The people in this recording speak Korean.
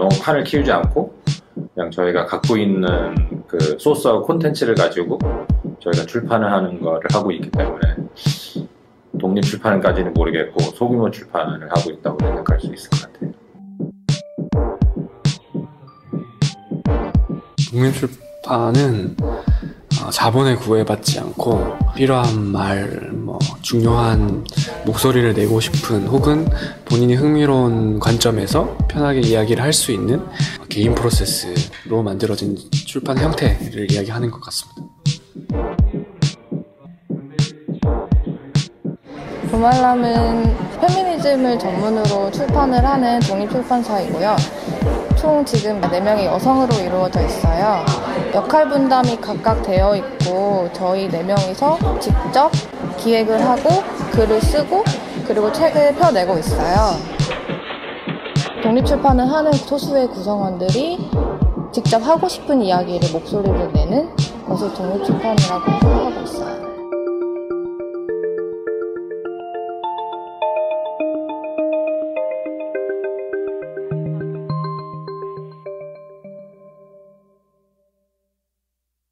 너무 판을 키우지 않고 그냥 저희가 갖고 있는 그 소스하고 콘텐츠를 가지고 저희가 출판을 하는 거를 하고 있기 때문에 독립 출판까지는 모르겠고 소규모 출판을 하고 있다고 생각할 수 있을 것 같아요. 독립 출판은 어, 자본에 구애받지 않고 필요한 말, 뭐 중요한 목소리를 내고 싶은 혹은 본인이 흥미로운 관점에서 편하게 이야기를 할 수 있는 개인 프로세스로 만들어진 출판 형태를 이야기하는 것 같습니다. 부말람은 페미니즘을 전문으로 출판을 하는 독립출판사이고요. 총 지금 4명의 여성으로 이루어져 있어요. 역할 분담이 각각 되어 있고 저희 4명이서 직접 기획을 하고 글을 쓰고 그리고 책을 펴내고 있어요. 독립출판을 하는 소수의 구성원들이 직접 하고 싶은 이야기를 목소리를 내는 것을 독립출판이라고 하고 있어요.